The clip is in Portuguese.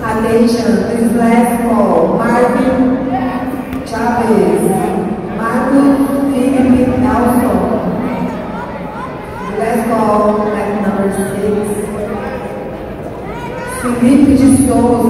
Attention, this is last call. Marvin Chavez. Marcos Felipe Nelson. Last call, at number six. Felipe de Souza,